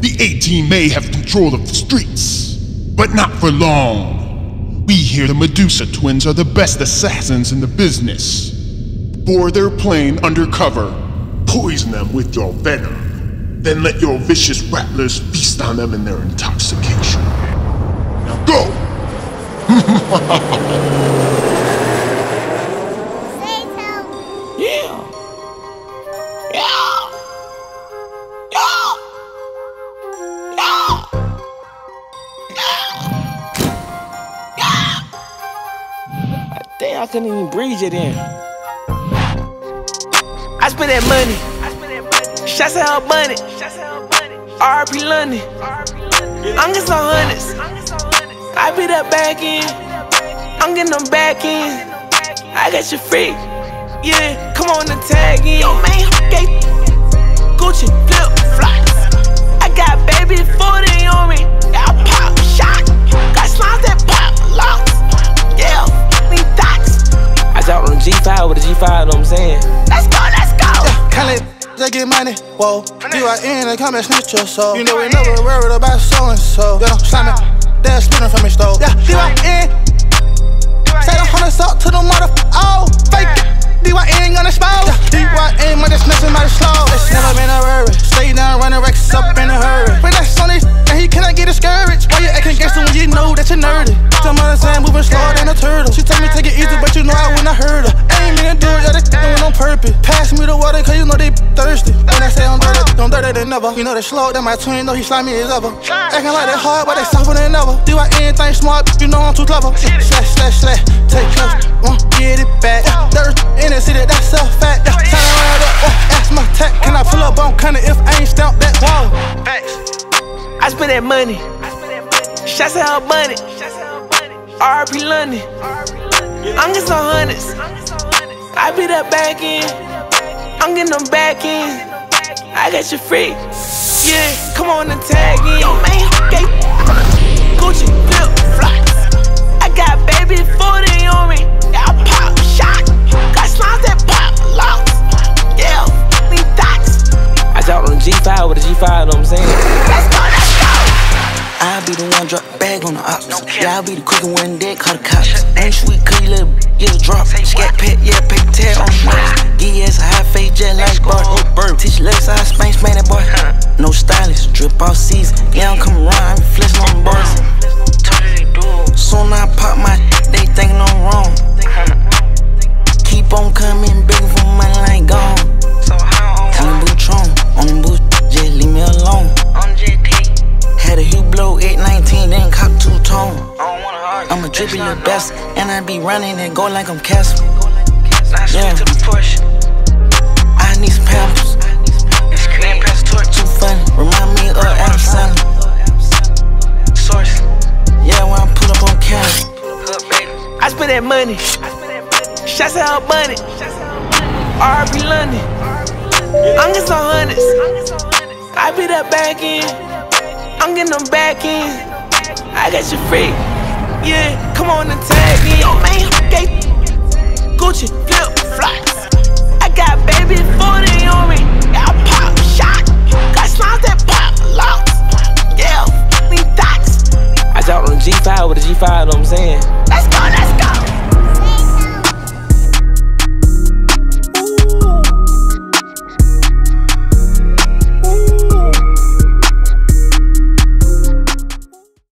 The A-Team may have control of the streets, but not for long. We hear the Medusa twins are the best assassins in the business. Board their plane undercover, poison them with your venom, then let your vicious rattlers feast on them in their intoxication. Now go! I I couldn't even breathe it in. I spend that money. Shots at her money. RP London. I'm getting some hundreds. I beat up back in. I'm getting them back in. I got you free. Yeah, come on and tag in. Yo, man, gay. Gucci flip flops. I got baby 40 on me. They get money, whoa. You are in and come and snitch your soul. You know we never worried about so and so. Slime it, they're spinning from your stove. Yeah, Say I'm dirty, I'm dirty than never. You know they slow, then my twin know he slimy as ever. Acting like they hard, but they softer than ever. Do I anything smart, you know I'm too clever. Slash, slash, slash, take close, won't get it back. Dirt in the city, that's a fact. Turn around up, uh, ask my tech. Can I pull up on kinda if I ain't stamped that wall? Facts. I spend that money. Shots at her money. RP London. I'm getting some hundreds. I beat up back in. I'm getting them back in. I got you free. Yeah, come on and tag in. Yo, man, gay. Gucci flip flops. I got baby 40 on me. Yeah, I pop shot. Got slimes that pop locks. Yeah, me thoughts. I dropped on the G5 with a G5, know what I'm saying? Let's go, let's go. I'll be the one drop bag on the ops. Yeah, I'll be the quicker one dead, call the cops. Ain't sweet, cause you little get a drop. Scat pet, yeah, pick tail on the nuts. GS, high fade, jet like bar. Teach legs, I spank, spank drip off season. Yeah, I'm coming around, I'm flexing on boys. Soon I pop my, they thinking I'm wrong. Keep on coming, begging for money like gone. On the Bootron, on the boot, just leave me alone. Had a Hublot 819, then cop two tone. I'm a drippy little best, and I be running and go like I'm Casper. money. Shots out money. RB London. I'm getting some hundreds. I be that back in. I'm getting them back in. I got you free. Yeah, come on and tag me. Yo, man, okay. Gucci, flip, flops. I got baby 40 on me. got pop, shot. Got smiles that pop, locks. Yeah, me thoughts. I dropped on G5 with a G5, know what I'm saying? Let's go, let's